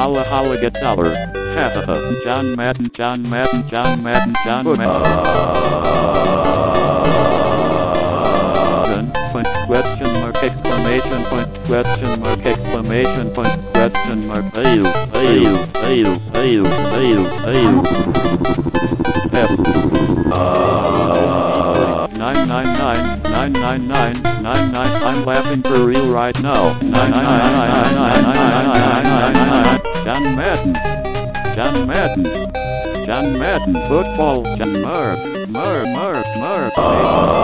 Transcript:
holla holla get dollar. Ha ha ha. John Madden, John Madden, John Madden, John Madden. Point, question mark, exclamation point, question mark, exclamation point, question mark. Ayo, ayo, ayo, ayo, ayo, ayo. F. Nine nine nine nine nine nine nine nine. I'm laughing for real right now. Nine nine nine nine nine nine. John Madden. John Madden. John Madden. Football. John Murph. Murph. Murph. Murph.